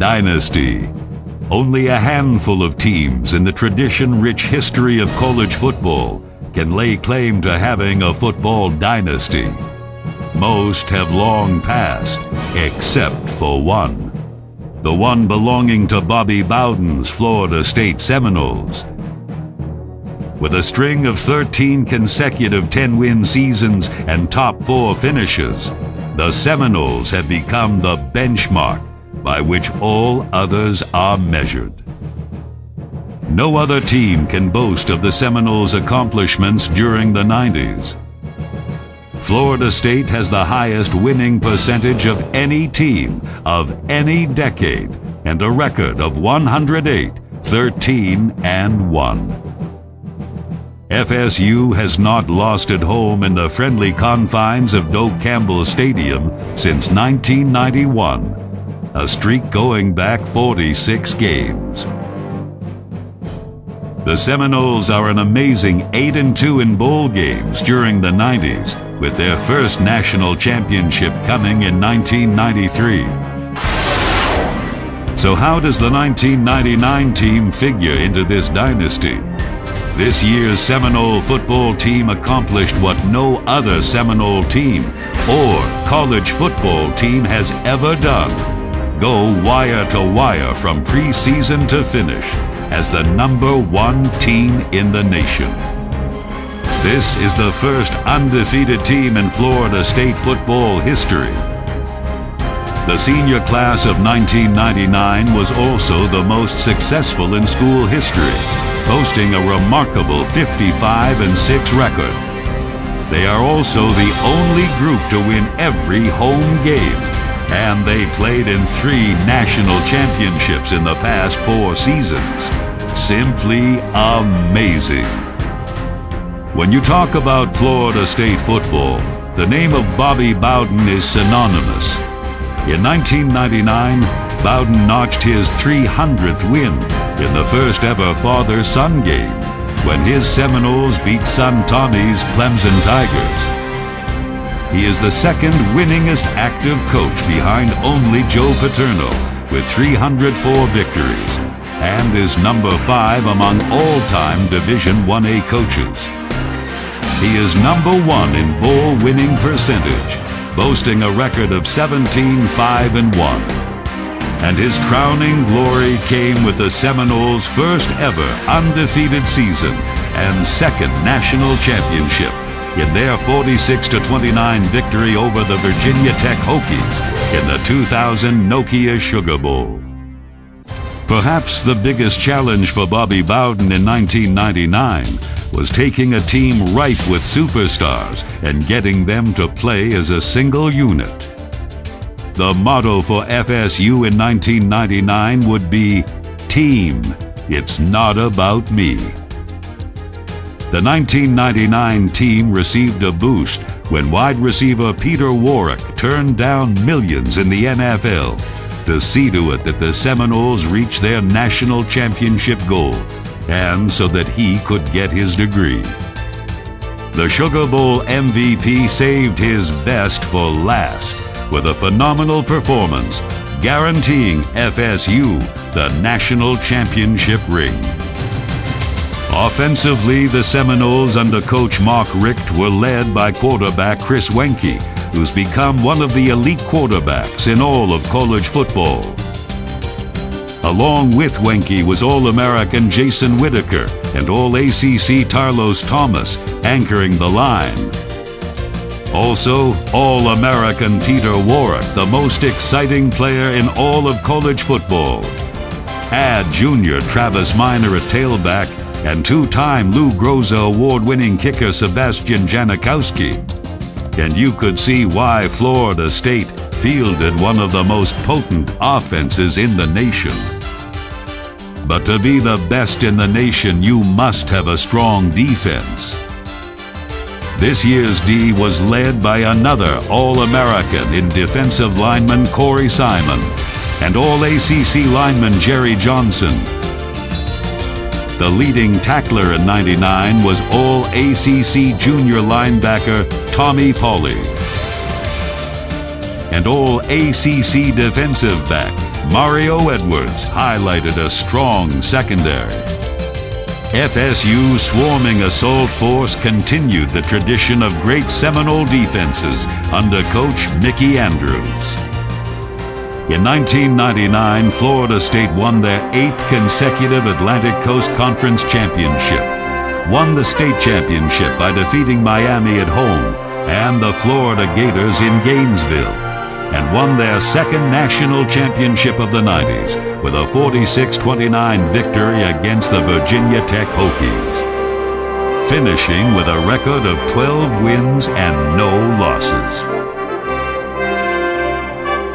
Dynasty. Only a handful of teams in the tradition-rich history of college football can lay claim to having a football dynasty. Most have long passed, except for one. The one belonging to Bobby Bowden's Florida State Seminoles. With a string of 13 consecutive 10-win seasons and top four finishes, the Seminoles have become the benchmark by which all others are measured. No other team can boast of the Seminoles' accomplishments during the 90s. Florida State has the highest winning percentage of any team of any decade and a record of 108, 13, and 1. FSU has not lost at home in the friendly confines of Doak Campbell Stadium since 1991 a streak going back 46 games. The Seminoles are an amazing 8 and 2 in bowl games during the 90s, with their first national championship coming in 1993. So, how does the 1999 team figure into this dynasty? This year's Seminole football team accomplished what no other Seminole team or college football team has ever done go wire to wire from preseason to finish as the number one team in the nation. This is the first undefeated team in Florida State football history. The senior class of 1999 was also the most successful in school history, boasting a remarkable 55 and 6 record. They are also the only group to win every home game and they played in three national championships in the past four seasons. Simply amazing. When you talk about Florida State football, the name of Bobby Bowden is synonymous. In 1999, Bowden notched his 300th win in the first ever father-son game when his Seminoles beat Tommy's Clemson Tigers. He is the second winningest active coach behind only Joe Paterno with 304 victories and is number five among all-time Division 1A coaches. He is number one in bowl winning percentage, boasting a record of 17-5-1. And his crowning glory came with the Seminoles' first ever undefeated season and second national championship in their 46 29 victory over the Virginia Tech Hokies in the 2000 Nokia Sugar Bowl. Perhaps the biggest challenge for Bobby Bowden in 1999 was taking a team ripe with superstars and getting them to play as a single unit. The motto for FSU in 1999 would be Team, it's not about me. The 1999 team received a boost when wide receiver Peter Warrick turned down millions in the NFL to see to it that the Seminoles reached their national championship goal and so that he could get his degree. The Sugar Bowl MVP saved his best for last with a phenomenal performance, guaranteeing FSU the national championship ring. Offensively, the Seminoles under coach Mark Richt were led by quarterback Chris Weinke, who's become one of the elite quarterbacks in all of college football. Along with Weinke was All-American Jason Whitaker and All-ACC Tarlos Thomas anchoring the line. Also, All-American Peter Warrick, the most exciting player in all of college football. Add junior Travis Minor at tailback and two-time Lou Groza award-winning kicker Sebastian Janikowski. And you could see why Florida State fielded one of the most potent offenses in the nation. But to be the best in the nation, you must have a strong defense. This year's D was led by another All-American in defensive lineman Corey Simon and All-ACC lineman Jerry Johnson the leading tackler in 99 was all ACC junior linebacker Tommy Polley. And all ACC defensive back Mario Edwards highlighted a strong secondary. FSU's swarming assault force continued the tradition of great Seminole defenses under coach Mickey Andrews. In 1999, Florida State won their eighth consecutive Atlantic Coast Conference championship, won the state championship by defeating Miami at home and the Florida Gators in Gainesville, and won their second national championship of the 90s with a 46-29 victory against the Virginia Tech Hokies, finishing with a record of 12 wins and no losses.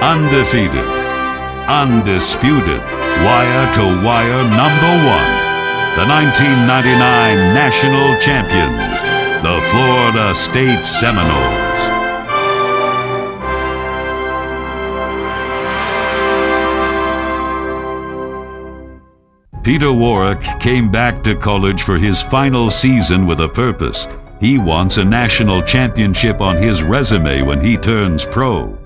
Undefeated, undisputed, wire-to-wire number one, the 1999 national champions, the Florida State Seminoles. Peter Warrick came back to college for his final season with a purpose. He wants a national championship on his resume when he turns pro.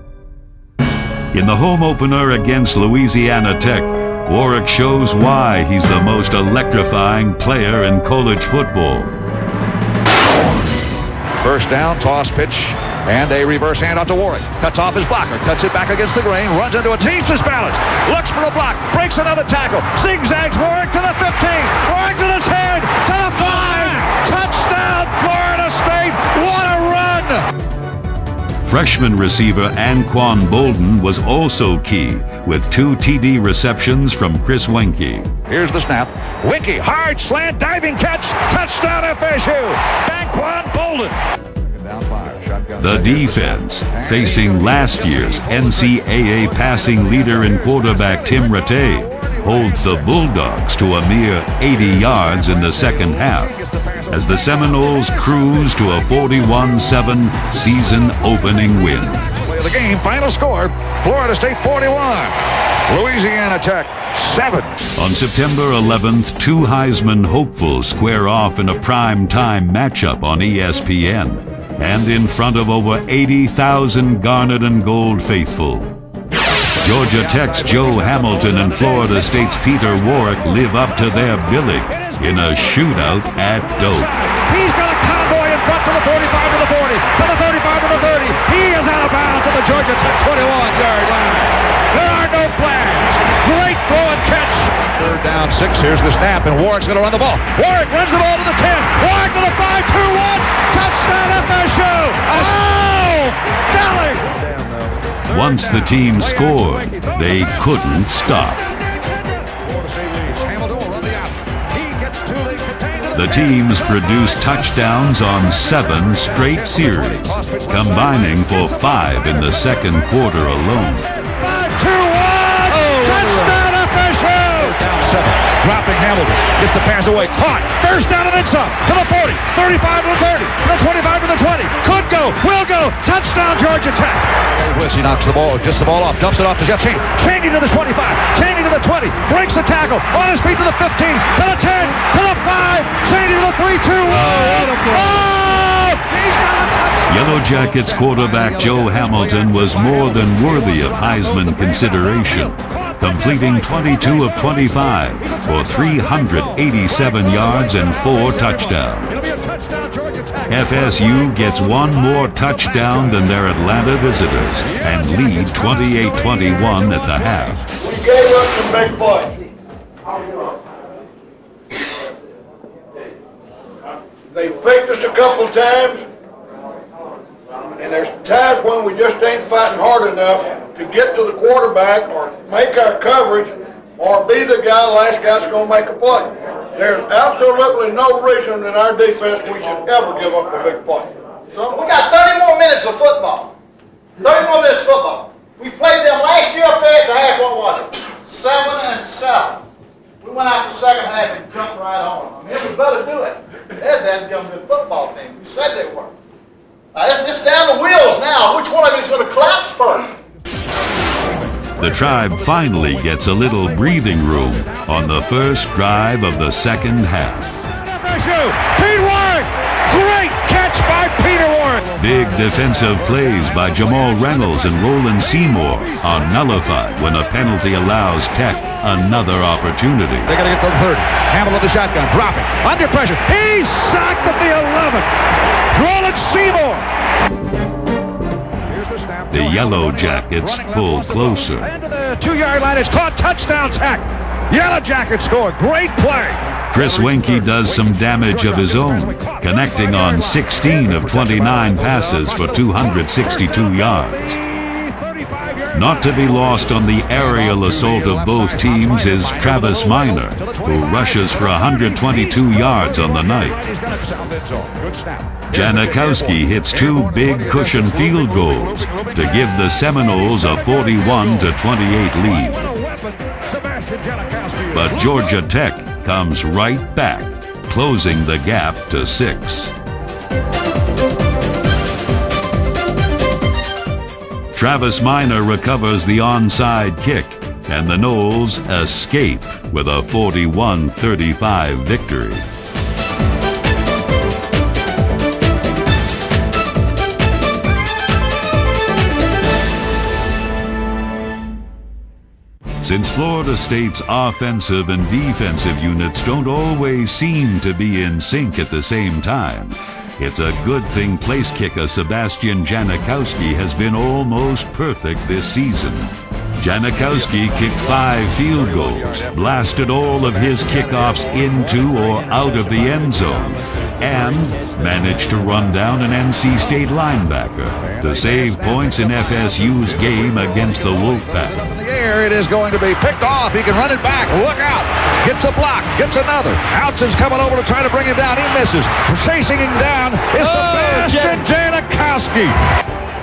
In the home opener against Louisiana Tech, Warrick shows why he's the most electrifying player in college football. First down, toss pitch, and a reverse handoff to Warrick. Cuts off his blocker, cuts it back against the grain, runs into a keeps his balance, looks for a block, breaks another tackle, zigzags Warrick to the 15, Warrick to the 10, to the 5, touchdown Florida State, what a! Freshman receiver Anquan Boldin was also key with two TD receptions from Chris Weinke. Here's the snap. Weinke, hard slant, diving catch, touchdown FSU. Anquan Boldin. The defense, facing last year's NCAA passing leader and quarterback Tim Rattay, holds the Bulldogs to a mere 80 yards in the second half as the Seminoles cruise to a 41-7 season opening win. The game, final score, Florida State 41, Louisiana Tech 7. On September 11th, two Heisman hopefuls square off in a prime time matchup on ESPN and in front of over 80,000 garnet and gold faithful. Georgia Tech's Joe Hamilton and Florida State's Peter Warrick live up to their billing in a shootout at Doak. He's got a cowboy in front to the 45 to the 40, to the 35 to the 30. He is out of bounds at the Georgia Tech 21-yard line. There are no flags. Great throw and catch. Third down, six. Here's the snap, and Warrick's going to run the ball. Warrick runs the ball to the 10. Warrick to the 5, 2, 1. Touchdown FSU. Oh, Dally. Once the team scored, they couldn't stop. The teams produced touchdowns on seven straight series, combining for five in the second quarter alone. Dropping Hamilton. Gets the pass away. Caught. First down and then some. To the 40. 35 to the 30. To the 25 to the 20. Could go. Will go. Touchdown Georgia Tech. He knocks the ball, gets the ball off, dumps it off to Jeff Chaney. Chaney to the 25. Chaney to the 20. Breaks the tackle. On his feet to the 15. To the 10. To the 5. Chaney to the 3, 2, 1. Oh! oh touchdown. Yellow Jackets quarterback Joe Hamilton was more than worthy of Heisman consideration, completing 22 of 25 for 387 yards and four touchdowns. FSU gets one more touchdown than their Atlanta visitors and lead 28-21 at the half. We gave up some big plays. They faked us a couple times, and there's times when we just ain't fighting hard enough to get to the quarterback or make our coverage or be the guy, last guy that's gonna make a play. There's absolutely no reason in our defense we should ever give up a big play. So, We got 30 more minutes of football. 30 more minutes of football. We played them last year up there at the half, what was it? Seven and seven. We went out the second half and jumped right on them. I mean, was better do it. They're that damn good football team. We said they were. Now, it's it's down the wheels now. Which one of you is going to collapse first? The tribe finally gets a little breathing room on the first drive of the second half. FSU. Pete Warrick. Great catch by Peter Warrick. Big defensive plays by Jamal Reynolds and Roland Seymour are nullified when a penalty allows Tech another opportunity. They're going to get the 30. Hamill with the shotgun, dropping, under pressure. He's sacked at the 11. Roland Seymour. The. The Yellow Jackets pull closer. And to the two-yard line. It's caught. Touchdown, Tech. Yellow Jackets score. Great play. Chris Weinke does some damage of his own, connecting on 16 of 29 passes for 262 yards. Not to be lost on the aerial assault of both teams is Travis Minor, who rushes for 122 yards on the night. Janikowski hits two big cushion field goals to give the Seminoles a 41 to 28 lead. But Georgia Tech comes right back, closing the gap to six. Travis Minor recovers the onside kick, and the Noles escape with a 41 35 victory. Since Florida State's offensive and defensive units don't always seem to be in sync at the same time, it's a good thing place kicker Sebastian Janikowski has been almost perfect this season. Janikowski kicked five field goals, blasted all of his kickoffs into or out of the end zone, and managed to run down an NC State linebacker to save points in FSU's game against the Wolfpack. In the air, it is going to be picked off. He can run it back. Look out. Gets a block. Gets another. Outson's coming over to try to bring him down. He misses. Chasing him down is oh, Sebastian Janikowski.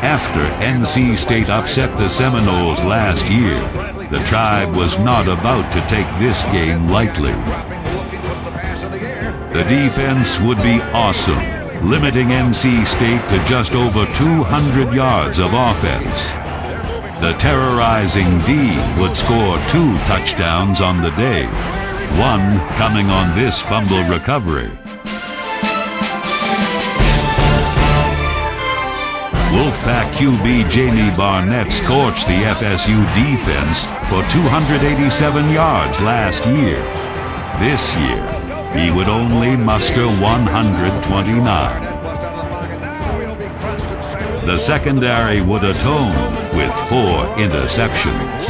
After NC State upset the Seminoles last year, the tribe was not about to take this game lightly. The defense would be awesome, limiting NC State to just over 200 yards of offense. The terrorizing D would score two touchdowns on the day, one coming on this fumble recovery. Wolfpack QB Jamie Barnett scorched the FSU defense for 287 yards last year. This year, he would only muster 129. The secondary would atone with four interceptions.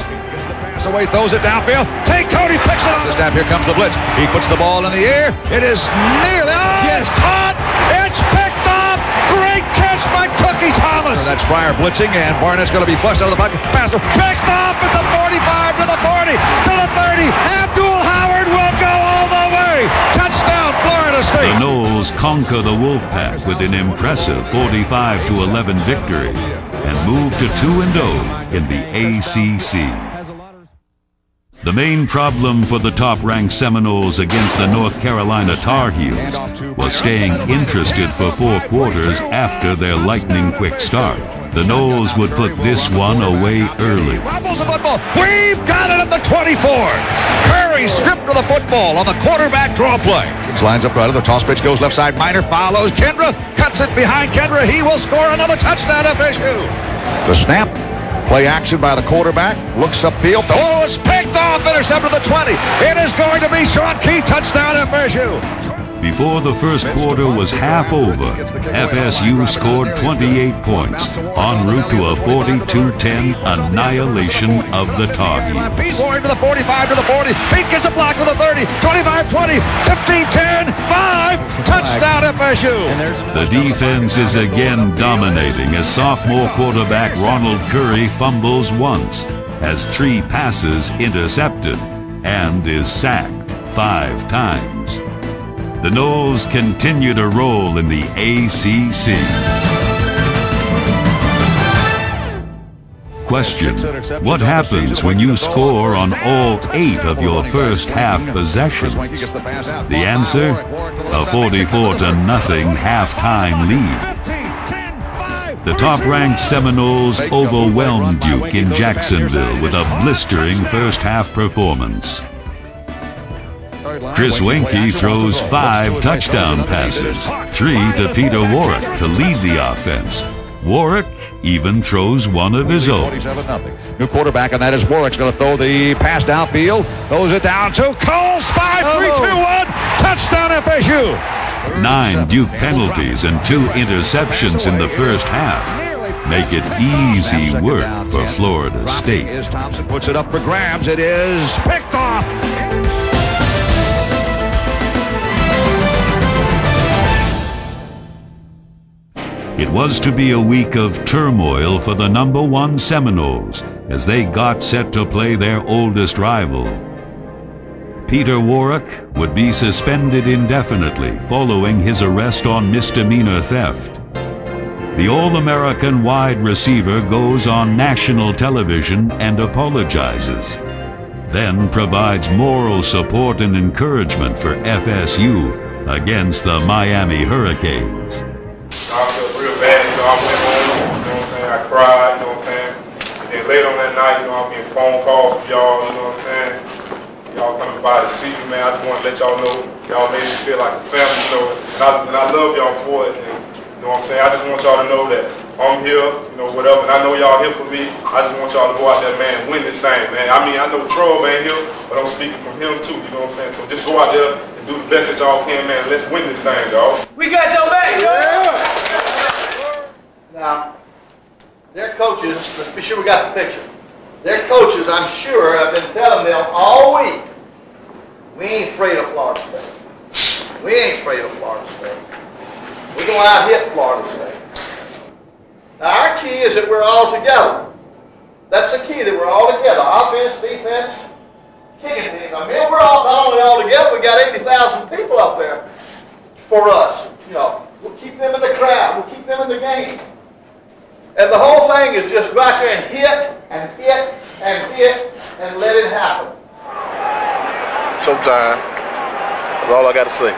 away, throws it downfield. Tay Cody, picks it up. the snap. Here comes the blitz. He puts the ball in the air. It is nearly. Oh, yes. it's caught. It's picked off. Great catch by Cookie Thomas. That's Fryer blitzing, and Barnett's going to be flushed out of the pocket. Passer picked off at the 45 to the 40 to the 30. Abdual Howard will go all the way. Touchdown, Florida State. The Noles conquer the Wolfpack with an impressive 45 to 11 victory and move to 2 and 0 in the ACC. The main problem for the top-ranked Seminoles against the North Carolina Tar Heels was staying interested for four quarters after their lightning-quick start. The Noles would put this one away early. We've got it at the 24. Curry stripped of the football on the quarterback draw play. Lines up right of the toss pitch goes left side. Minor follows. Kendra cuts it behind Kendra. He will score another touchdown FSU. The snap. Play action by the quarterback. Looks upfield. Picked off. Intercepted the 20. It is going to be Sean Key. Touchdown FSU. Before the first quarter was half over, FSU scored 28 points en route to a 42-10 annihilation of the Tar Heels. Pete Warrick to the 45 to the 40. Pete gets a block to the 30. 25 20. 15 10. 5. Touchdown FSU. The defense is again dominating as sophomore quarterback Ronald Curry fumbles once, has three passes intercepted, and is sacked five times. The Noles continue to roll in the ACC. Question. What happens when you score on all eight of your first half possessions? The answer? A 44 to nothing halftime lead. The top ranked Seminoles overwhelmed Duke in Jacksonville with a blistering first half performance. Chris Weinke throws five touchdown passes, three to Peter Warrick to lead the offense. Warrick even throws one of his own. New quarterback, and that is Warrick's going to throw the pass downfield. Throws it down to Coles. Five, three, oh. two, one. Touchdown FSU. Nine Duke penalties and two interceptions in the first half make it easy work for Florida State. As Thompson puts it up for grabs, it is picked off. It was to be a week of turmoil for the number one Seminoles as they got set to play their oldest rival. Peter Warrick would be suspended indefinitely following his arrest on misdemeanor theft. The All-American wide receiver goes on national television and apologizes, then provides moral support and encouragement for FSU against the Miami Hurricanes. I felt real bad, you know, I went home, you know what I'm saying, I cried, you know what I'm saying. And then later on that night, you know, I'm getting phone calls from y'all, you know what I'm saying. Y'all coming by to see me, man, I just want to let y'all know, y'all made me feel like a family, you know, and I, and I love y'all for it, and, you know what I'm saying, I just want y'all to know that I'm here, you know, whatever, and I know y'all here for me, I just want y'all to go out there, man, win this thing, man. I mean, I know Troll ain't here, but I'm speaking from him too, you know what I'm saying, so just go out there and do the best that y'all can, man, let's win this thing, dog. We got your back, yo! Now, their coaches, let's be sure we got the picture. Their coaches, I'm sure, have been telling them all week, we ain't afraid of Florida State. We ain't afraid of Florida State. We're going to out-hit Florida State. Now, our key is that we're all together. That's the key, that we're all together. Offense, defense, kicking team. I mean, we're all not only all together, we got 80,000 people up there for us. You know, we'll keep them in the crowd. We'll keep them in the game. And the whole thing is just go out there and hit and hit and hit and let it happen. Showtime. That's all I got to say.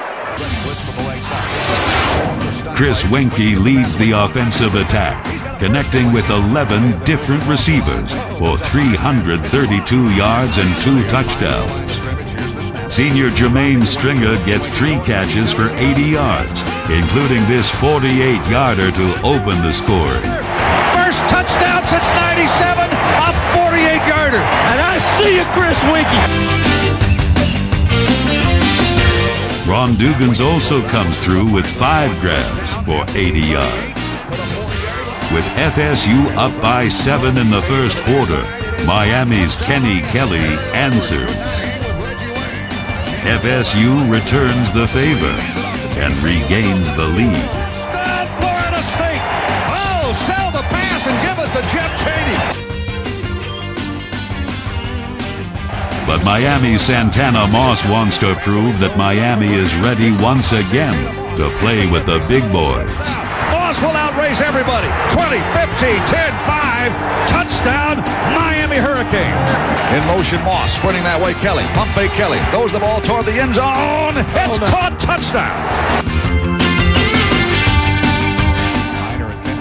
Chris Weinke leads the offensive attack, connecting with 11 different receivers for 332 yards and two touchdowns. Senior Jermaine Stringer gets three catches for 80 yards, including this 48-yarder to open the scoring. See you, Chris Weinke. Ron Dugans also comes through with five grabs for 80 yards. With FSU up by seven in the first quarter, Miami's Kenny Kelly answers. FSU returns the favor and regains the lead. But Miami Santana Moss wants to prove that Miami is ready once again to play with the big boys. Moss will outrace everybody. 20, 15, 10, 5. Touchdown, Miami Hurricane. In motion, Moss sprinting that way. Kelly, pump fake Kelly. Throws the ball toward the end zone. It's caught. Touchdown.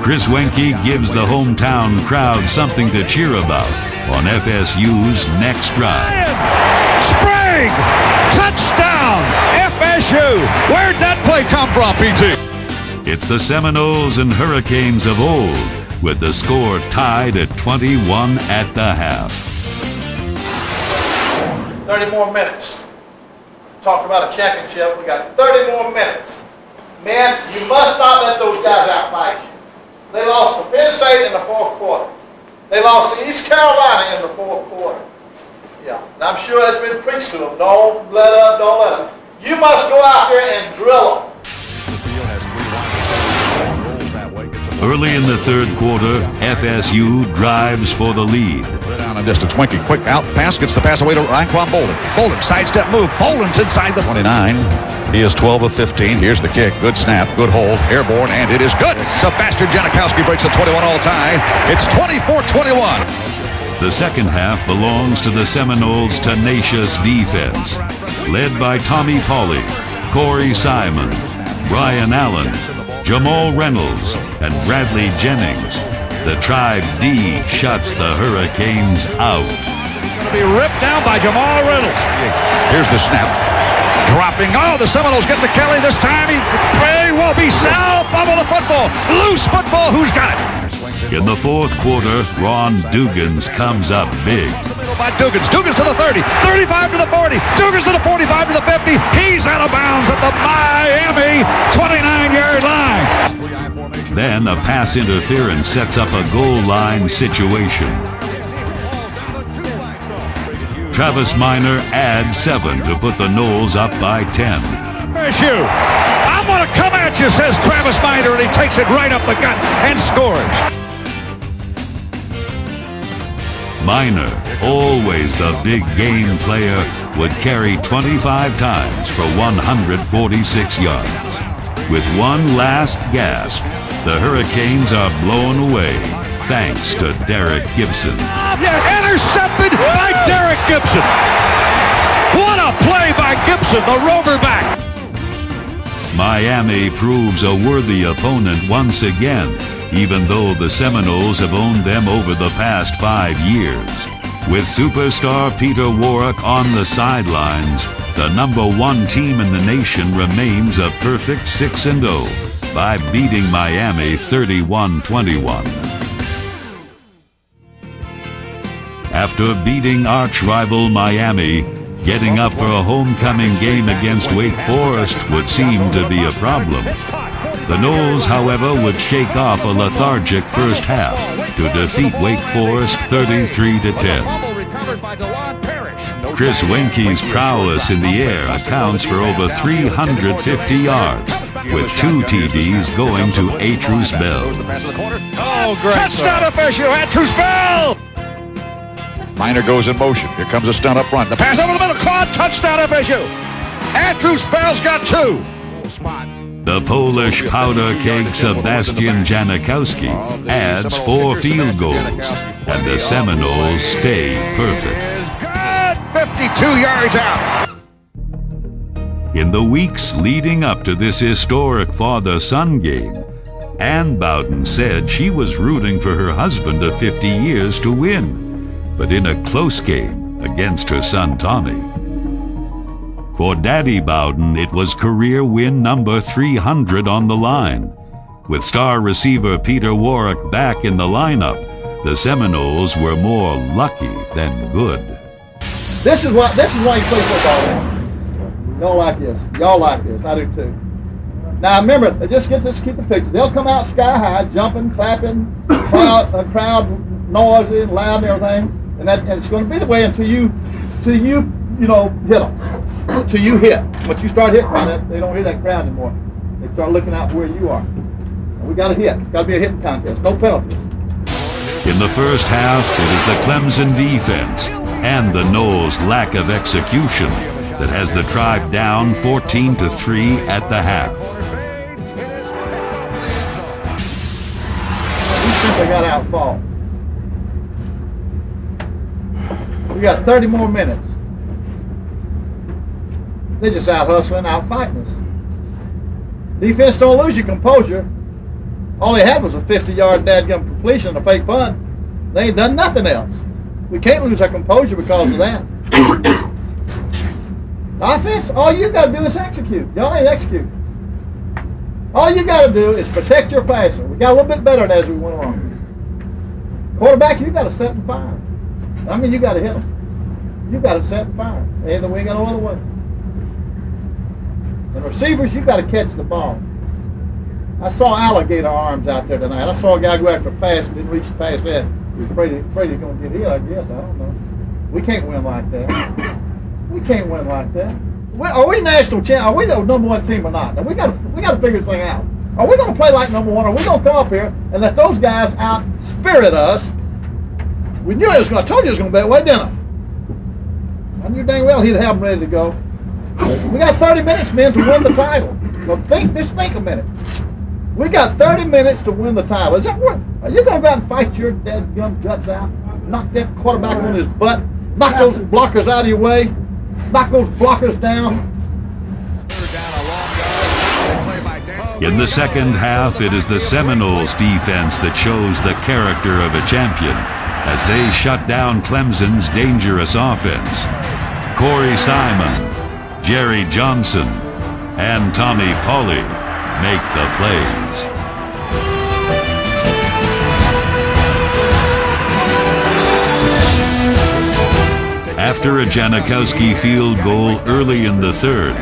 Chris Weinke gives the hometown crowd something to cheer about on FSU's next drive. Spring! Touchdown! FSU! Where'd that play come from, PT? It's the Seminoles and Hurricanes of old, with the score tied at 21 at the half. 30 more minutes. Talked about a championship. We got 30 more minutes. Man, you must not let those guys outfight you. They lost to Penn State in the fourth quarter. They lost to East Carolina in the fourth quarter. Yeah, and I'm sure that's been preached to them. Don't let up, don't let them. You must go out there and drill them. Early in the third quarter, FSU drives for the lead. Down a distance. Weinke, quick out pass, gets the pass away to Raekwon Boldin. Boldin, sidestep move. Boldin's inside the 29. He is 12 of 15. Here's the kick. Good snap, good hold, airborne, and it is good. Sebastian Janikowski breaks a 21 all tie. It's 24-21. The second half belongs to the Seminoles' tenacious defense, led by Tommy Polley, Corey Simon, Brian Allen, Jamal Reynolds, and Bradley Jennings. The Tribe D shuts the Hurricanes out. Going to be ripped down by Jamal Reynolds. Here's the snap. dropping. Oh, the Seminoles get to Kelly this time. He Pray will be Sal bubble the football. Loose football. Who's got it? In the fourth quarter, Ron Dugans comes up big. By Dugans. Dugans to the 30. 35 to the 40. Dugans to the 45 to the 50. He's out of bounds at the Miami 29-yard line. Then a pass interference sets up a goal line situation. Travis Minor adds seven to put the Noles up by 10. FSU. I'm going to come at you, says Travis Minor, and he takes it right up the gut and scores. Minor, always the big game player, would carry 25 times for 146 yards. With one last gasp, the Hurricanes are blown away thanks to Derek Gibson. Yes, intercepted by Derek Gibson. What a play by Gibson, the rover back. Miami proves a worthy opponent once again, even though the Seminoles have owned them over the past five years. With superstar Peter Warrick on the sidelines, the number one team in the nation remains a perfect 6 0 by beating Miami 31 21. After beating arch rival Miami, getting up for a homecoming game against Wake Forest would seem to be a problem. The Noles, however, would shake off a lethargic first half to defeat Wake Forest 33 to 10. Chris Weinke's prowess in the air accounts for over 350 yards, with two TDs going to Atrus Bell. Oh, great. Touchdown FSU, Atrus Bell! Minor goes in motion. Here comes a stunt up front. The pass over the middle, caught, touchdown FSU. Andrew Bell's got two. The Polish powder keg Sebastian Janikowski adds four field goals, and the Seminoles stay perfect. Good, 52 yards out. In the weeks leading up to this historic father-son game, Ann Bowden said she was rooting for her husband of 50 years to win, but in a close game against her son Tommy. For Daddy Bowden, it was career win number 300 on the line. With star receiver Peter Warrick back in the lineup, the Seminoles were more lucky than good. This is why this is why you play football. Y'all like this. Y'all like this. I do too. Now remember, just get this, keep the picture. They'll come out sky high, jumping, clapping, crowd, a crowd noisy and loud and everything, and that and it's going to be the way until you, till you, you know, hit them till you hit. Once you start hitting them, they don't hear that crowd anymore. They start looking out where you are. And we got to hit. It's got to be a hitting contest. No penalties. In the first half, it is the Clemson defense and the Noles' lack of execution that has the tribe down 14 to 3 at the half. We simply got out outfought. We got 30 more minutes. They're just out hustling, out fighting us. Defense don't lose your composure. All they had was a 50-yard dadgum completion, a fake punt. They ain't done nothing else. We can't lose our composure because of that. Offense, all you got to do is execute. Y'all ain't execute. All you got to do is protect your passer. We got a little bit better as we went along. Quarterback, you got to set and fire. I mean, you got to hit them. You got to set and fire. Either we got no other way. And receivers, you got to catch the ball. I saw alligator arms out there tonight. I saw a guy go after a pass and didn't reach the pass that. He was afraid, afraid he's going to get hit, I guess. I don't know. We can't win like that. We can't win like that. Are we national champ? Are we the number one team or not? Now we got to we got to figure this thing out. Are we going to play like number one? Are we going to come up here and let those guys out spirit us? We knew it was going. I told you it was going to be that way, didn't I? I knew dang well he'd have them ready to go. We got 30 minutes, men, to win the title. So think, just think a minute. We got 30 minutes to win the title. Is that what? Are you going to go out and fight your dead gum guts out? Knock that quarterback on his butt? Knock those blockers out of your way? Knock those blockers down? In the second half, it is the Seminoles defense that shows the character of a champion as they shut down Clemson's dangerous offense. Corey Simon, Jerry Johnson, and Tommy Polley make the plays. After a Janikowski field goal early in the third,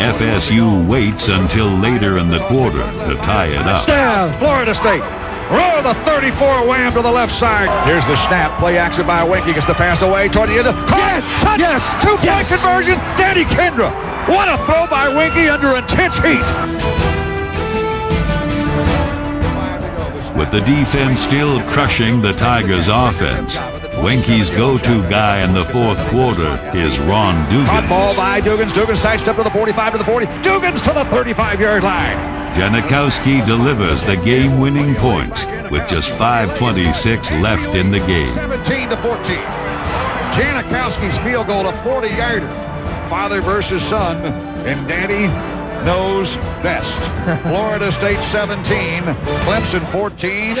FSU waits until later in the quarter to tie it up. Down, Florida State. Roll the 34 wham to the left side. Here's the snap. Play action by Weinke. Gets the pass away toward the end. Of, caught! Yes! Touch! Yes! Two-point yes. conversion. Kendra. What a throw by Weinke under intense heat. With the defense still crushing the Tigers' offense, Weinke's go-to guy in the fourth quarter is Ron Dugans. Hot ball by Dugans. Dugans sidestep to the 45 to the 40. Dugans to the 35-yard line. Janikowski delivers the game-winning points with just 5.26 left in the game. 17 to 14. Janikowski's field goal, a 40-yarder. Father versus son, and Daddy knows best. Florida State 17, Clemson 14.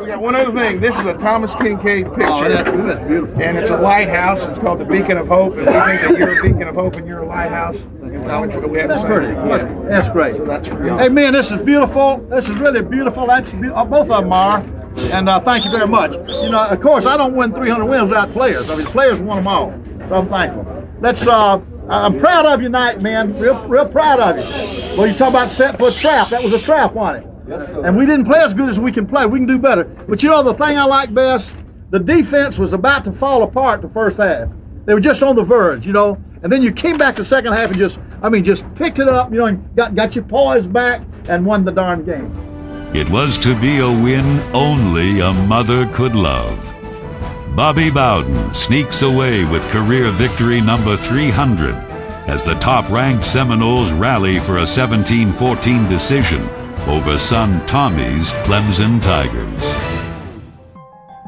we got One other thing, this is a Thomas Kinkade picture. Oh, that's, that's beautiful. And it's a lighthouse. It's called the Beacon of Hope. And we think that you're a beacon of hope and you're a lighthouse. That's pretty. Yeah. That's great. So that's hey, man, this is beautiful. This is really beautiful. That's be uh, both of them are. And uh, thank you very much. You know, of course, I don't win 300 wins without players. I mean, players won them all. So I'm thankful. Let's. Uh, I'm proud of you tonight, man. Real, real proud of you. Well, you talk about set for a trap. That was a trap, wasn't it? Yes, sir. And we didn't play as good as we can play. We can do better. But you know the thing I like best? The defense was about to fall apart the first half. They were just on the verge, you know. And then you came back the second half and just, I mean, just picked it up, you know, and got, got your poise back and won the darn game. It was to be a win only a mother could love. Bobby Bowden sneaks away with career victory number 300 as the top-ranked Seminoles rally for a 17-14 decision over son Tommy's Clemson Tigers.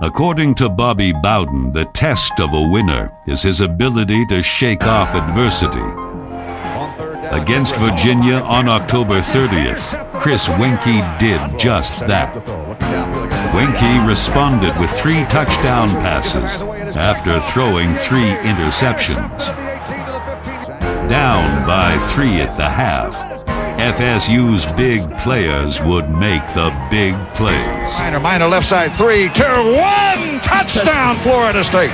According to Bobby Bowden, the test of a winner is his ability to shake off adversity. Against Virginia on October 30th, Chris Weinke did just that. Weinke responded with three touchdown passes after throwing three interceptions. Down by three at the half, FSU's big players would make the big plays. Minor, minor left side, three, two, one, touchdown, Florida State.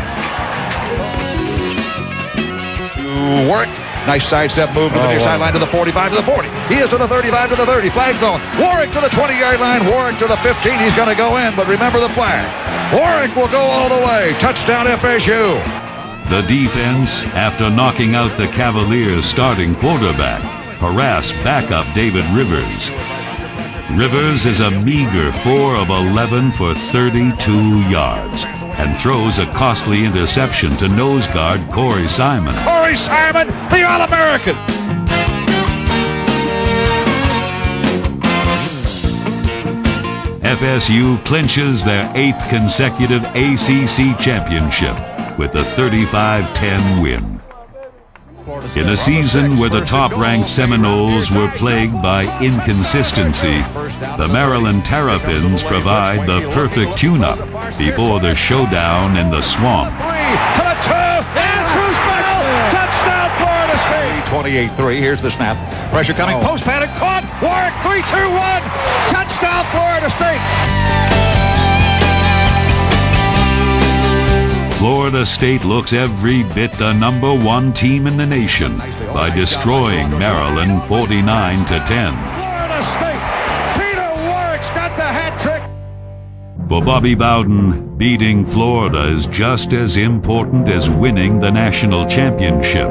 Work. Nice sidestep move to the oh, near wow. sideline to the 45 to the 40. He is to the 35 to the 30. Flag thrown. Warrick to the 20 yard line. Warrick to the 15. He's going to go in, but remember the flag. Warrick will go all the way. Touchdown FSU. The defense, after knocking out the Cavaliers' starting quarterback, harass backup David Rivers. Rivers is a meager 4 of 11 for 32 yards and throws a costly interception to nose guard Corey Simon. Corey Simon, the All-American! FSU clinches their eighth consecutive ACC championship with a 35-10 win. In a season where the top-ranked Seminoles were plagued by inconsistency, the Maryland Terrapins provide the perfect tune-up before the showdown in the swamp. To the two, Andrews back, touchdown Florida State. 28-3, here's the snap. Pressure coming, oh. post panic, caught, Warrick, 3-2-1, touchdown Florida State. Florida State looks every bit the number one team in the nation by destroying Maryland 49 to 10. Florida State, Peter Warrick's got the hat trick. For Bobby Bowden, beating Florida is just as important as winning the national championship,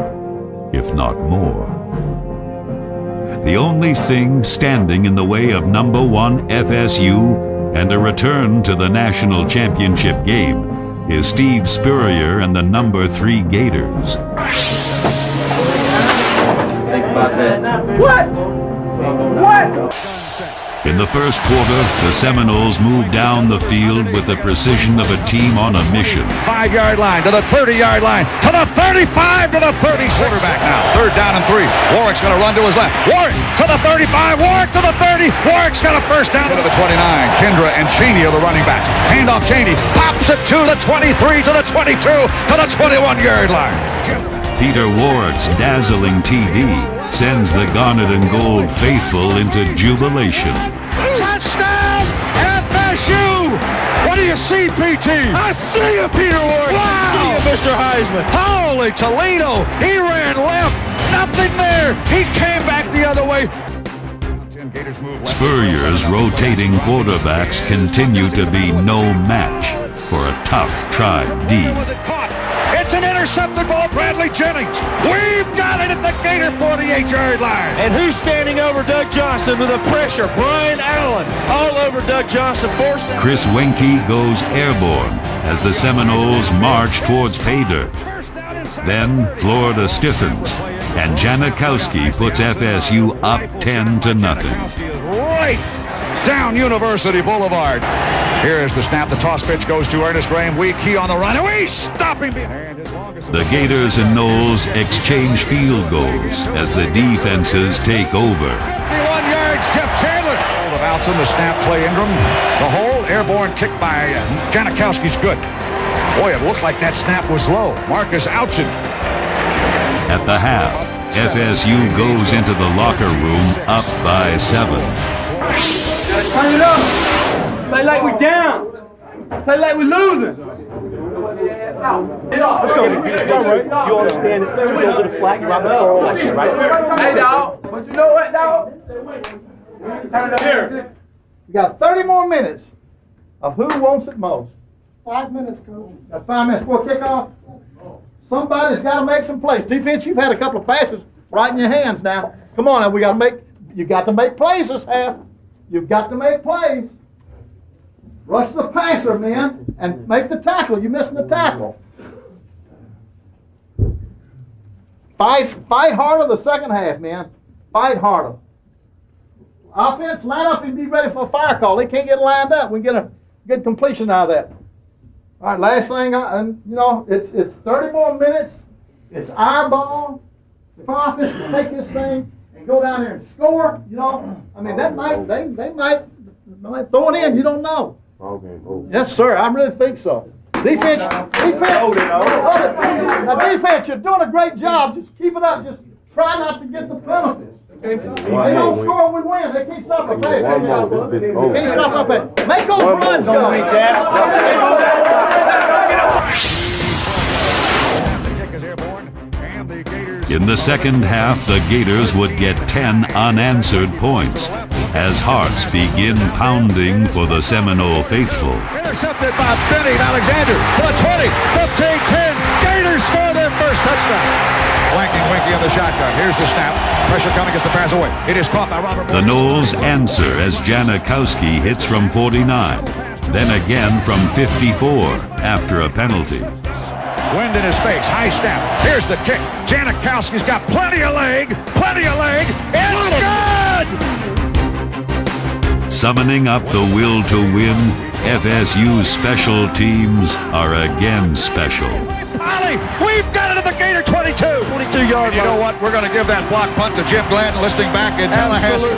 if not more. The only thing standing in the way of number one FSU and a return to the national championship game is Steve Spurrier and the number three Gators. Think about that. What? What? In the first quarter, the Seminoles moved down the field with the precision of a team on a mission. Five yard line to the 30 yard line to the 35 to the 30. Quarterback now. Third down and three. Warrick's going to run to his left. Warrick to the 35. Warrick to the 30. Warrick's got a first down to the 29. Kendra and Chaney are the running backs. Hand off Chaney. Pops it to the 23 to the 22 to the 21 yard line. Peter Warrick's dazzling TD sends the garnet and gold faithful into jubilation. Touchdown, FSU! What do you see, PT? I see you, Peter Warrick. Wow! I see you, Mr. Heisman. Holy Toledo! He ran left, nothing there. He came back the other way. Spurrier's rotating quarterbacks continue to be no match for a tough tribe D. Was it caught? It's an intercepted ball, Bradley Jennings. We've got it at the Gator 48-yard line. And who's standing over Doug Johnson with the pressure? Brian Allen all over Doug Johnson. Force Chris Weinke goes airborne as the Seminoles march towards pay dirt. Then Florida stiffens, and Janikowski puts FSU up 10 to nothing. Right down University Boulevard. Here is the snap. The toss pitch goes to Ernest Graham. Weak key on the run. And we stop him behind. As long as The Gators and Noles exchange field goals as the defenses take over. 51 yards, Jeff Chandler. Hold of Outzen, the snap, play Ingram. The hole, airborne kick by uh, Janikowski's good. Boy, it looked like that snap was low. Marcus Outzen. At the half, FSU goes into the locker room up by seven. Turn it up. Play like we're down. Play like we're losing. Let's go. You understand that two goes to the flag, you rob the ball, like shit, right? Hey, dog. But you know what, dog? Turn it here. You got 30 more minutes of who wants it most. Five minutes, coach. Got five minutes before kickoff. Somebody's got to make some plays. Defense, you've had a couple of passes right in your hands now. Come on, now we got to make. You got to make plays this half. You've got to make plays. Rush the passer, man, and make the tackle. You're missing the tackle. Fight, fight harder the second half, man. Fight harder. Offense, line up and be ready for a fire call. They can't get lined up. We get a good completion out of that. All right, last thing, I, and you know, it's it's 30 more minutes. It's our ball. Can take this thing and go down there and score, you know, I mean, that might they they might, might throw it in. You don't know. Yes, sir. I really think so. Defense, defense. Hold it, Now, defense, you're doing a great job. Just keep it up. Just try not to get the penalties. If they don't score, we win. They can't stop a pass. They can't stop a pass. Make those runs go. In the second half, the Gators would get 10 unanswered points as hearts begin pounding for the Seminole faithful. Intercepted by Benny Alexander. The 20, 15, 10. Gators score their first touchdown. Flanking Weinke on the shotgun. Here's the snap. Pressure coming as the pass away. It is caught by Robert. The Noles answer as Janikowski hits from 49, then again from 54 after a penalty. Wind in his face. High snap. Here's the kick. Janikowski's got plenty of leg. Plenty of leg. It's good! Summoning up the will to win, FSU's special teams are again special. Ollie, we've got it at the Gator 22. 22 yard You know what? We're going to give that block punt to Jim Gladden listening back in Tallahassee.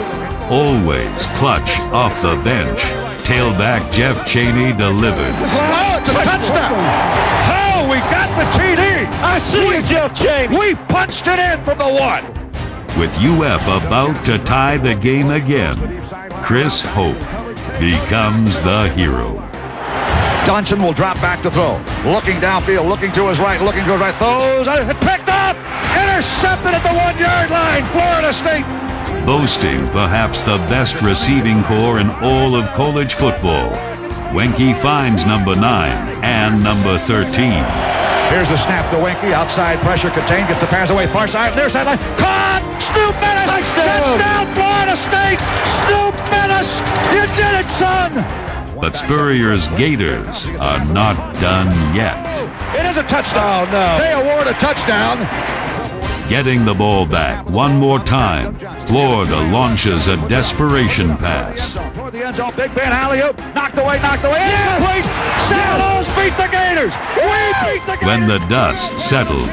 Always clutch off the bench. Tailback Jeff Chaney delivered. Oh, it's a touchdown. We got the TD. I see you, Jeff Chaney. We punched it in from the one. With UF about to tie the game again, Chris Hope becomes the hero. Johnson will drop back to throw. Looking downfield, looking to his right, looking to his right. Throws. Picked up. Intercepted at the one yard line. Florida State. Boasting perhaps the best receiving corps in all of college football. Weinke finds number 9 and number 13. Here's a snap to Weinke. Outside pressure contained. Gets the pass away. Far side. Near sideline. Caught. Snoop Minnis. Touchdown. Florida State. Snoop Minnis. You did it, son. But Spurrier's Gators are not done yet. It is a touchdown. Oh, no. They award a touchdown. Getting the ball back one more time, Florida launches a desperation pass. Toward the end zone, Big Ben alley-oop, knocked away, knocked away, incomplete! Seminoles beat the Gators! We beat the Gators! When the dust settled,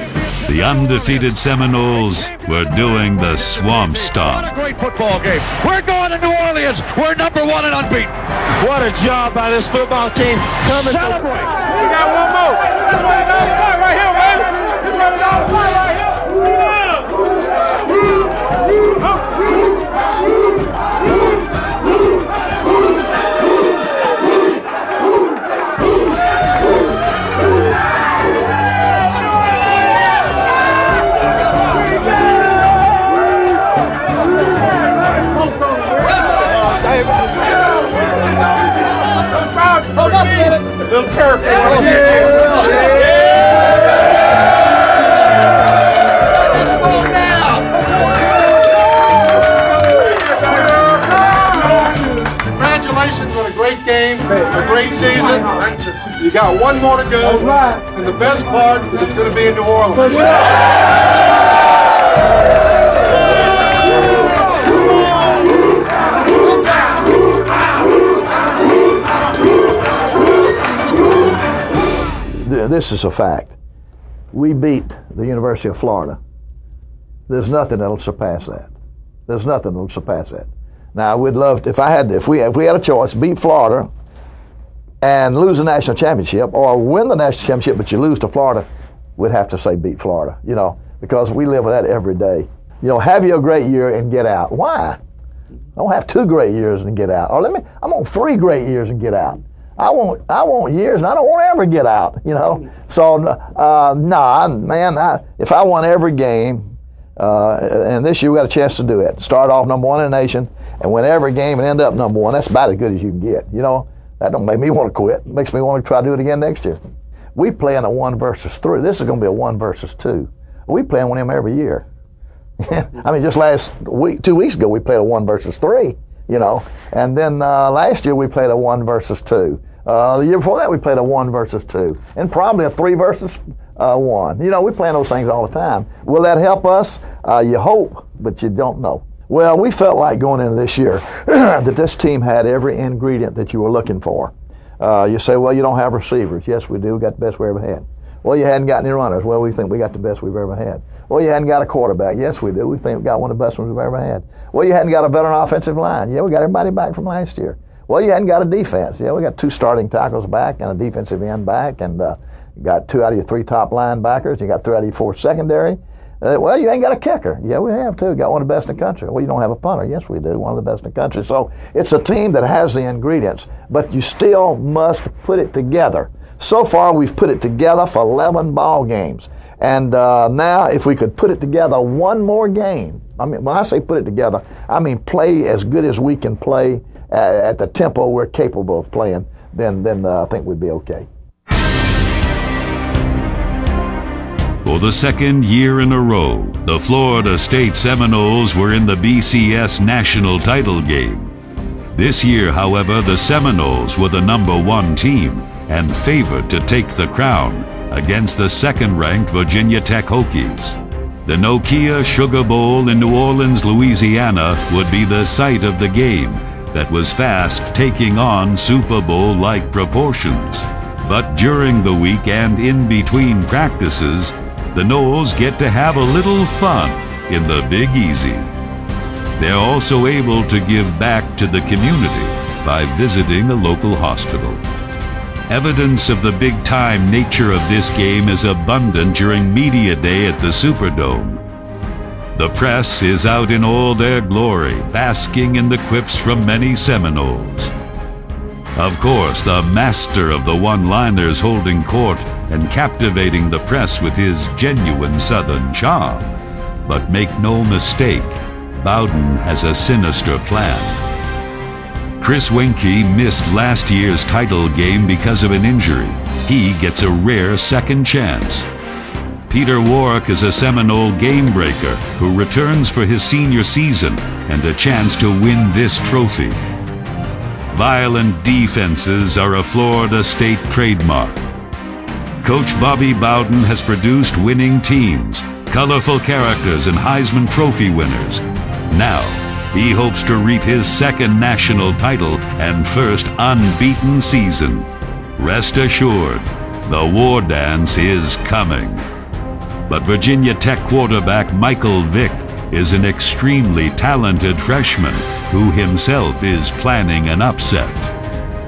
the undefeated Seminoles were doing the swamp What a great football game. We're going to New Orleans. We're number one and unbeaten. What a job by this football team. Coming Celebrate. We got one more. This one is all about right here, baby. This one is all about right here. Wanna get you. Congratulations on a great game, a great season. You got one more to go. And the best part is it's going to be in New Orleans. This is a fact. We beat the University of Florida. There's nothing that'll surpass that. There's nothing that'll surpass that. Now, we'd love to, if I had if we if we had a choice, beat Florida and lose the national championship, or win the national championship, but you lose to Florida, we'd have to say beat Florida. You know, because we live with that every day. You know, have your great year and get out. Why? I don't have two great years and get out. Or let me, I'm on three great years and get out. I want, I want years, and I don't want to ever get out. You know. So, uh, nah, man. I, if I won every game, uh, and this year we got a chance to do it. Start off number one in the nation, and win every game and end up number one. That's about as good as you can get. You know. That don't make me want to quit. It makes me want to try to do it again next year. We play in a one versus three. This is going to be a one versus two. We play with them every year. I mean, just last week, two weeks ago, we played a one versus three, you know, and then uh, last year we played a one versus two. Uh, the year before that, we played a one versus two, and probably a three versus uh, one. You know, we play those things all the time. Will that help us? Uh, you hope, but you don't know. Well, we felt like going into this year that this team had every ingredient that you were looking for. Uh, you say, well, you don't have receivers. Yes, we do. We got the best we ever had. Well, you hadn't got any runners. Well, we think we got the best we've ever had. Well, you hadn't got a quarterback. Yes, we do. We think we got one of the best ones we've ever had. Well, you hadn't got a veteran offensive line. Yeah, we got everybody back from last year. Well, you hadn't got a defense. Yeah, we got two starting tackles back and a defensive end back, and uh, got two out of your three top linebackers. You got three out of your four secondary. Uh, well, you ain't got a kicker. Yeah, we have too. Got one of the best in the country. Well, you don't have a punter. Yes, we do. One of the best in the country. So it's a team that has the ingredients, but you still must put it together. So far, we've put it together for 11 ball games. And uh, now, if we could put it together one more game, I mean, when I say put it together, I mean play as good as we can play at, at the tempo we're capable of playing, then, then uh, I think we'd be okay. For the second year in a row, the Florida State Seminoles were in the BCS national title game. This year, however, the Seminoles were the number one team and favored to take the crown against the second ranked Virginia Tech Hokies. The Nokia Sugar Bowl in New Orleans, Louisiana would be the site of the game that was fast taking on Super Bowl like proportions. But during the week and in between practices, the Noles get to have a little fun in the Big Easy. They're also able to give back to the community by visiting a local hospital. Evidence of the big time nature of this game is abundant during Media Day at the Superdome. The press is out in all their glory, basking in the quips from many Seminoles. Of course, the master of the one liners holding court and captivating the press with his genuine Southern charm. But make no mistake, Bowden has a sinister plan. Chris Weinke missed last year's title game because of an injury. He gets a rare second chance. Peter Warrick is a Seminole game breaker who returns for his senior season and a chance to win this trophy. Violent defenses are a Florida State trademark. Coach Bobby Bowden has produced winning teams, colorful characters and Heisman Trophy winners. Now, he hopes to reap his second national title and first unbeaten season. Rest assured, the war dance is coming. But Virginia Tech quarterback Michael Vick is an extremely talented freshman who himself is planning an upset.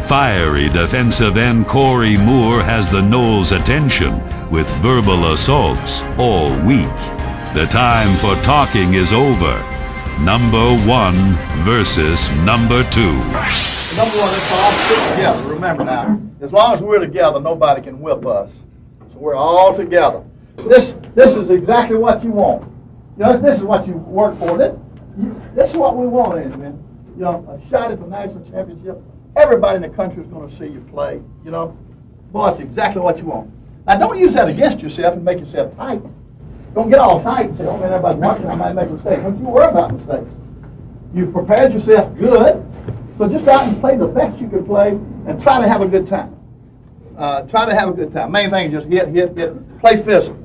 Fiery defensive end Corey Moore has the Noles' attention with verbal assaults all week. The time for talking is over. Number one versus number two. Number one, let's all together. Remember now, as long as we're together, nobody can whip us. So we're all together. This, this is exactly what you want. You know, this is what you work for. This, this is what we want, is, man. You know, a shot at the national championship. Everybody in the country is going to see you play. You know, boy, it's exactly what you want. Now, don't use that against yourself and make yourself tight. Don't get all tight and say, oh man, everybody's watching, I might make a mistake. Don't you worry about mistakes. You've prepared yourself good, so just out and play the best you can play and try to have a good time. Uh, try to have a good time. Main thing is just hit, hit, hit, play physical.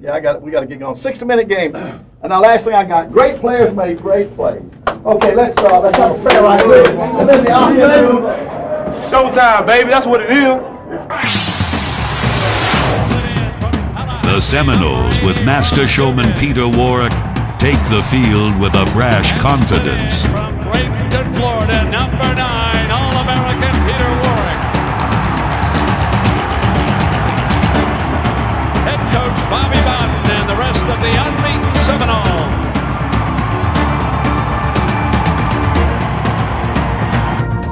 Yeah, I got. We got to get going. 60 minute game. And now last thing I got. Great players make great plays. Okay, let's uh, let's have a prayer right here. And then the offensive. Showtime, baby. That's what it is. The Seminoles, with Master Showman Peter Warrick, take the field with a brash confidence. From Bradenton, Florida, number nine, All-American Peter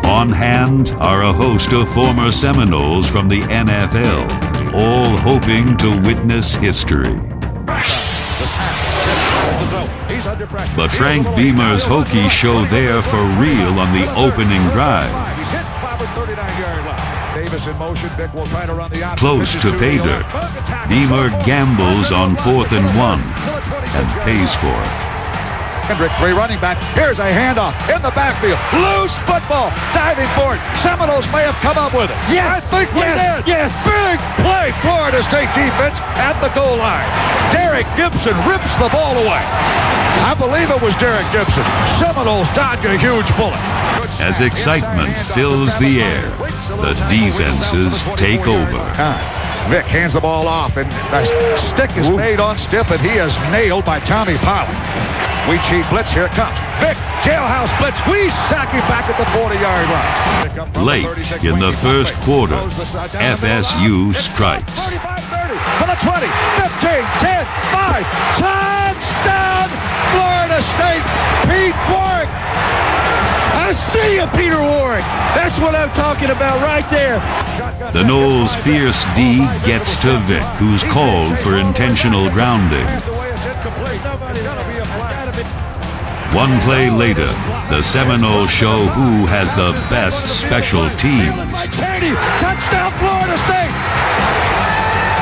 On hand are a host of former Seminoles from the NFL, all hoping to witness history. But Frank Beamer's Hokies show there for real on the opening drive. Close to pay dirt, Beamer gambles on fourth and one and pays for it. Hendrick, three running back. Here's a handoff in the backfield. Loose football. Diving for it. Seminoles may have come up with it. Yes. I think we Yes. did. Yes. Big play. Florida State defense at the goal line. Derrick Gibson rips the ball away. I believe it was Derrick Gibson. Seminoles dodge a huge bullet. As excitement fills the air, the defenses take over. Ah, Vick hands the ball off, and the stick is made on stiff, and he is nailed by Tommy Polley. We cheat blitz. Here it comes. Vick, jailhouse blitz. We sack you back at the 40-yard line. Late in the first quarter, FSU strikes. 35-30 for the 20, 15, 10, 5. Touchdown, Florida State. Pete Warrick. I see you, Peter Warrick. That's what I'm talking about right there. The Noles' fierce D gets to Vick, who's called for intentional grounding. One play later, the Seminoles show who has the best special teams. Touchdown, Florida State.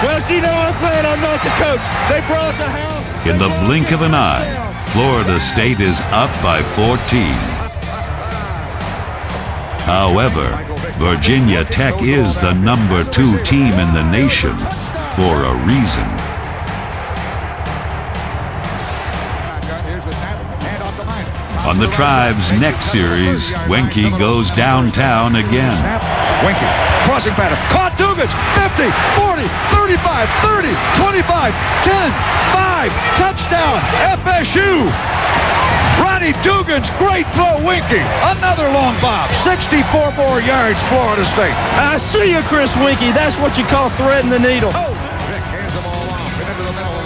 Well, you know I'm glad I'm not the coach. They brought the house. In the blink of an eye, Florida State is up by 14. However, Virginia Tech is the number two team in the nation for a reason. On the Tribe's next series, Weinke goes downtown again. Weinke, crossing pattern. Caught Dugans. 50, 40, 35, 30, 25, 10, 5. Touchdown, FSU. Ronnie Dugans, great throw, Weinke. Another long bob. 64 more yards, Florida State. I see you, Chris Weinke. That's what you call threading the needle. Oh,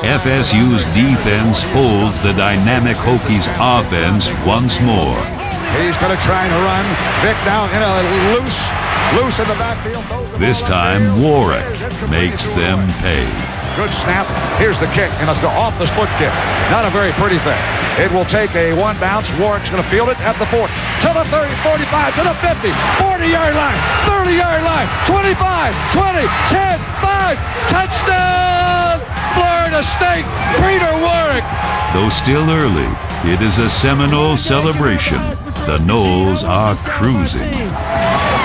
FSU's defense holds the dynamic Hokies offense once more. He's going to try and run. Vick down in a loose, loose in the backfield. This time, Warrick makes them pay. Good snap. Here's the kick, and it's the off the foot kick. Not a very pretty thing. It will take a one bounce. Warrick's going to field it at the 40, to the 30, 45, to the 50, 40 yard line, 30 yard line, 25, 20, 10, 5. Touchdown, Florida State. Peter Warrick. Though still early, it is a Seminole celebration. The Noles are cruising.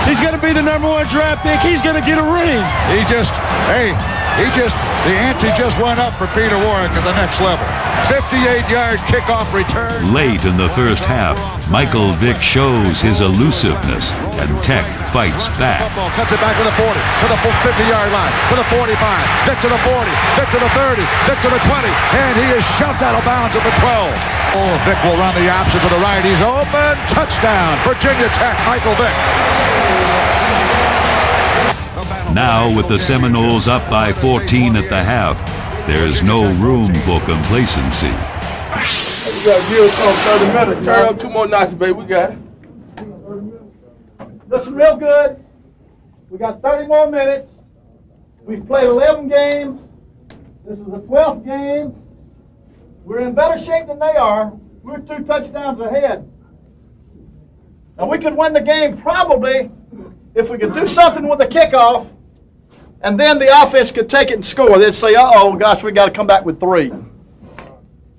He's going to be the number one draft pick. He's going to get a ring. He just, hey, He just, the ante just went up for Peter Warrick at the next level. 58-yard kickoff return. Late in the first half, Michael Vick shows his elusiveness, and Tech fights back. Cuts it back to the 40, to the 50-yard line, to the 45, Vick to the 40, Vick to the 30, Vick to the 20, and he is shoved out of bounds at the 12. Oh, Vick will run the option to the right. He's open. Touchdown, Virginia Tech, Michael Vick. Now, with the Seminoles up by 14 at the half, there's no room for complacency. We got to give some 30 minutes. Turn up two more notches, baby. We got it. Listen real good. We got 30 more minutes. We've played 11 games. This is the 12th game. We're in better shape than they are. We're two touchdowns ahead. Now, we could win the game probably if we could do something with the kickoff, and then the offense could take it and score. They'd say, uh oh, gosh, we got to come back with three.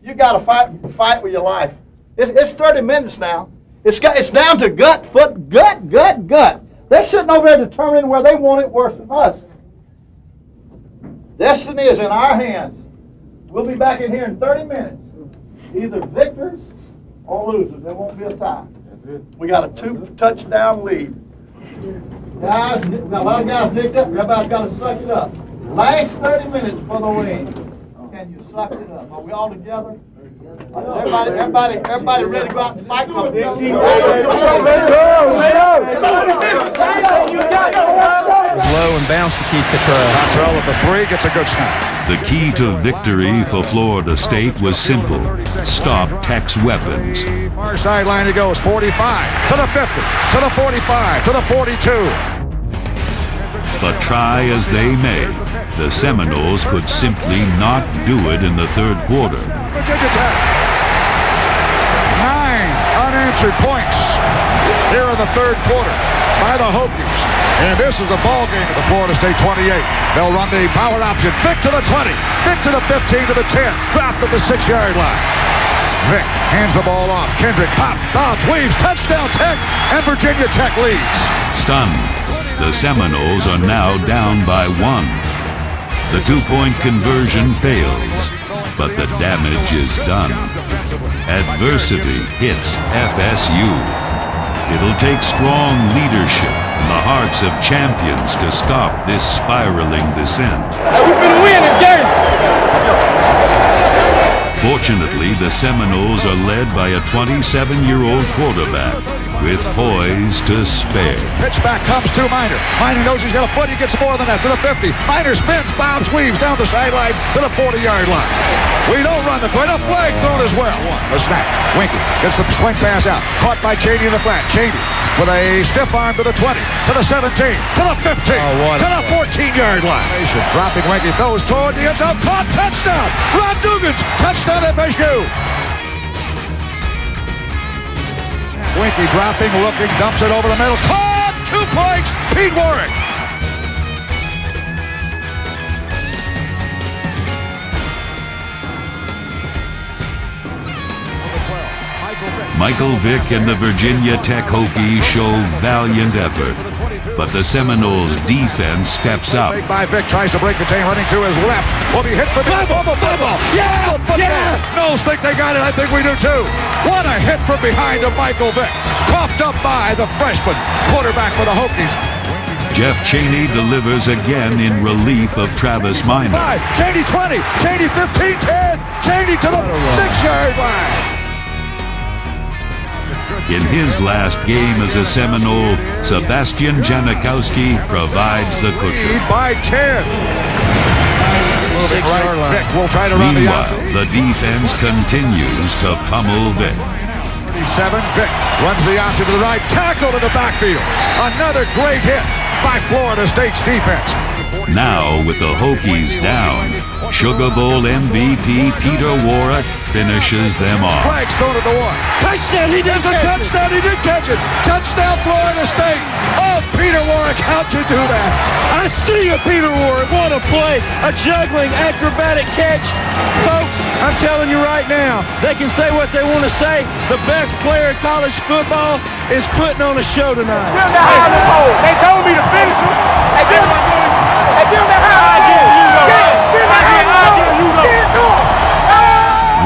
You got to fight, fight with your life. It, it's 30 minutes now. It's, got, it's down to gut, foot, gut, gut, gut. They're sitting over there determining where they want it worse than us. Destiny is in our hands. We'll be back in here in 30 minutes. Either victors or losers. There won't be a tie. We got a two touchdown lead. Guys, got a lot of guys nicked up. Everybody's got to suck it up. Last 30 minutes for the win. Can you suck it up? Are we all together? Everybody, everybody, everybody ready to go out and fight for the big team? Low and bounce to keep Cottrell. Cottrell with the three gets a good snap. The key to victory for Florida State was simple. Stop Tech's weapons. Far sideline he goes, 45, to the 50, to the 45, to the 42. But try as they may, the Seminoles could simply not do it in the third quarter. Virginia Tech. Nine unanswered points here in the third quarter by the Hokies. And this is a ball game at the Florida State 28. They'll run the power option. Vick to the 20. Vick to the 15 to the 10. Dropped at the six-yard line. Vick hands the ball off. Kendrick pops, bounce, weaves, touchdown Tech, and Virginia Tech leads. Stunned, the Seminoles are now down by one. The two-point conversion fails, but the damage is done. Adversity hits FSU. It'll take strong leadership in the hearts of champions to stop this spiraling descent. Hey, we finna win this game. Fortunately, the Seminoles are led by a 27-year-old quarterback with poise to spare. Pitch back comes to Minor. Minor knows he's got a foot. He gets more than that to the 50. Minor spins, bounds, weaves down the sideline to the 40-yard line. We don't run the play. A flag thrown as well. The snap. Weinke gets the swing pass out. Caught by Chaney in the flat. Chaney with a stiff arm to the 20, to the 17, to the 15, to the 14-yard line. Dropping Weinke, throws toward the end zone. Caught touchdown. Ron Dugans. Touchdown FSU. Weinke dropping, looking, dumps it over the middle. Caught! Two points! Pete Warrick. Michael Vick and the Virginia Tech Hokies show valiant effort, but the Seminoles defense steps up. Fake by Vick, tries to break the chain, running to his left. Will be hit for the bubble, bubble. Yeah, yeah. Noles think they got it. I think we do too. What a hit from behind of Michael Vick. Coughed up by the freshman quarterback for the Hokies. Jeff Chaney delivers again in relief of Travis Minor. Five, Chaney 20, Chaney 15, 10, Chaney to the six-yard line. In his last game as a Seminole, Sebastian Janikowski provides the cushion. Lead by 10. Moving right, Vick will try to run the Meanwhile, option. the defense continues to pummel Vick. 37, Vick runs the option to the right, tackle to the backfield. Another great hit by Florida State's defense. Now, with the Hokies down, Sugar Bowl MVP Peter Warrick finishes them off. Flags thrown at the one. Touchdown! He did a touchdown. He did catch it. Touchdown, Florida State. Oh, Peter Warrick, how'd you do that? I see you, Peter Warwick. What a play. A juggling, acrobatic catch. Folks, I'm telling you right now, they can say what they want to say. The best player in college football is putting on a show tonight. They told me to finish him. Hey,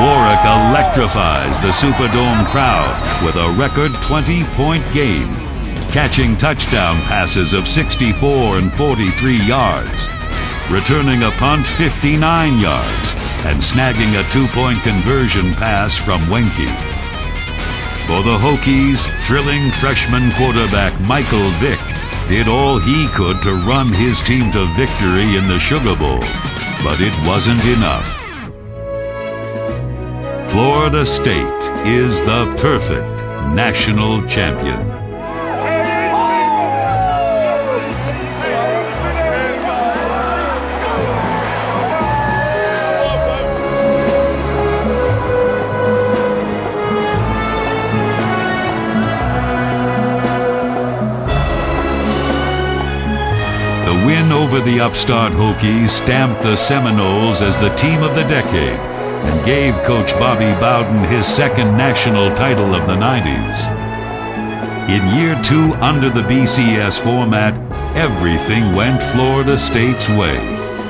Warrick electrifies the Superdome crowd with a record 20-point game, catching touchdown passes of 64 and 43 yards, returning a punt 59 yards, and snagging a two-point conversion pass from Weinke. For the Hokies, thrilling freshman quarterback Michael Vick did all he could to run his team to victory in the Sugar Bowl, but it wasn't enough. Florida State is the perfect national champion. Win over the upstart Hokies stamped the Seminoles as the team of the decade and gave Coach Bobby Bowden his second national title of the 90s. In year two under the BCS format, everything went Florida State's way.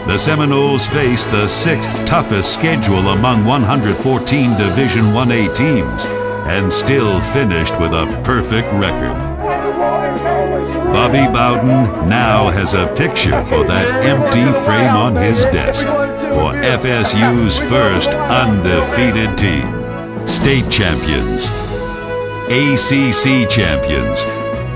The Seminoles faced the sixth toughest schedule among 114 Division 1A teams and still finished with a perfect record. Bobby Bowden now has a picture for that empty frame on his desk for FSU's first undefeated team. State champions, ACC champions,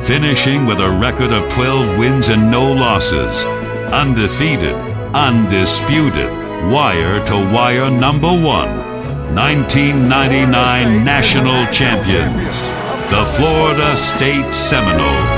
finishing with a record of 12 wins and no losses. Undefeated, undisputed, wire to wire number one. 1999 national champions, the Florida State Seminoles.